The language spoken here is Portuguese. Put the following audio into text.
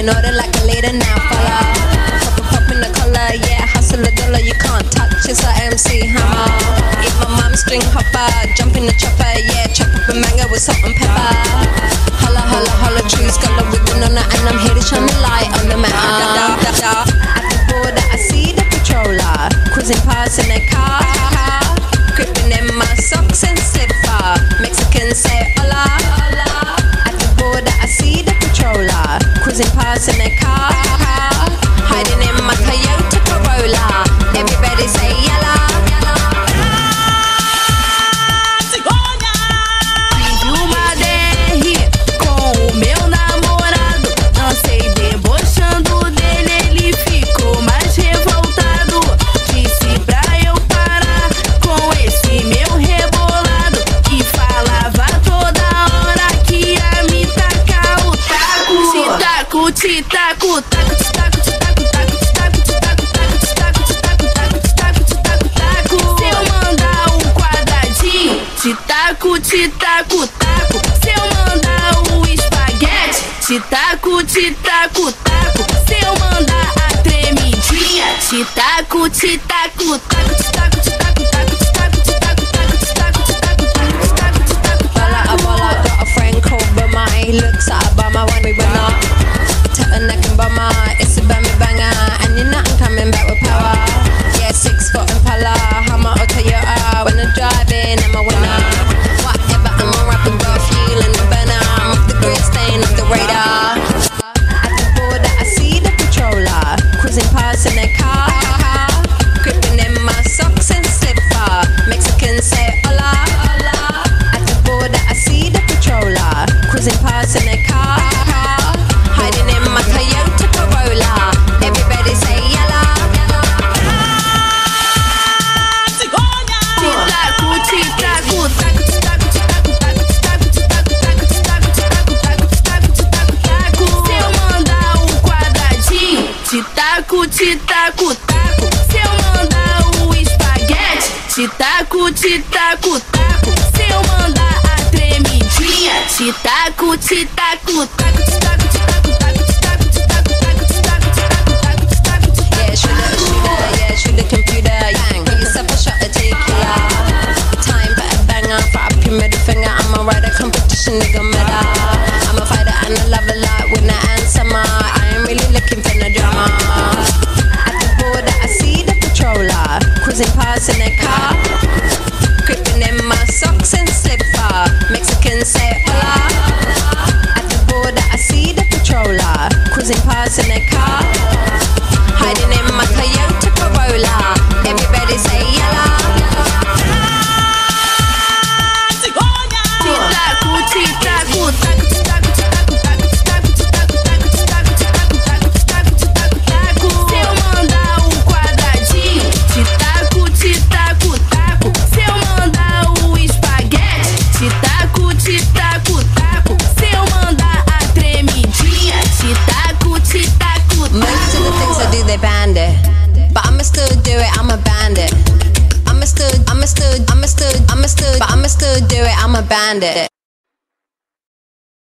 Taking order like a leader now, follow. Pop, pop in the collar, yeah, hustle a dollar, you can't touch, it's a MC Hammer. Eat my mom string hopper, jump in the chopper, yeah, chop up a mango with salt and pepper. Holla, holla, holla, trees, got a ribbon on it, and I'm here to shine the light on the matter. At the border, I see the patroller, cruising past in their car. Gripping in my socks and slipper. Mexican say taco, taco, taco, taco, taco, taco, taco, taco, taco, taco, taco, taco, taco, taco. Se eu mandar um quadradinho, te taco, taco, taco. Se eu mandar o espaguete, te taco, taco, taco. Se eu mandar a tremidinha, te taco, te taco, taco, te taco, te taco, taco, taco. Se eu mandar o espaguete, te taco, te taco, taco. Se eu mandar a tremidinha, te taco, te taco, taco, te taco, te taco, taco, te taco, te taco, taco, te taco, te taco, taco, te taco, te Yeah, shoot the shooter, yeah, shoot the computer. Get yourself a shot tequila. Time for a banger, up your middle finger. I'm a rider, competition, nigga. I'm a fighter and a lot cruising past in their car. Gripping in my socks and slipper. Mexican say hola. At the border, I see the patroller cruising past in their car. Bandit.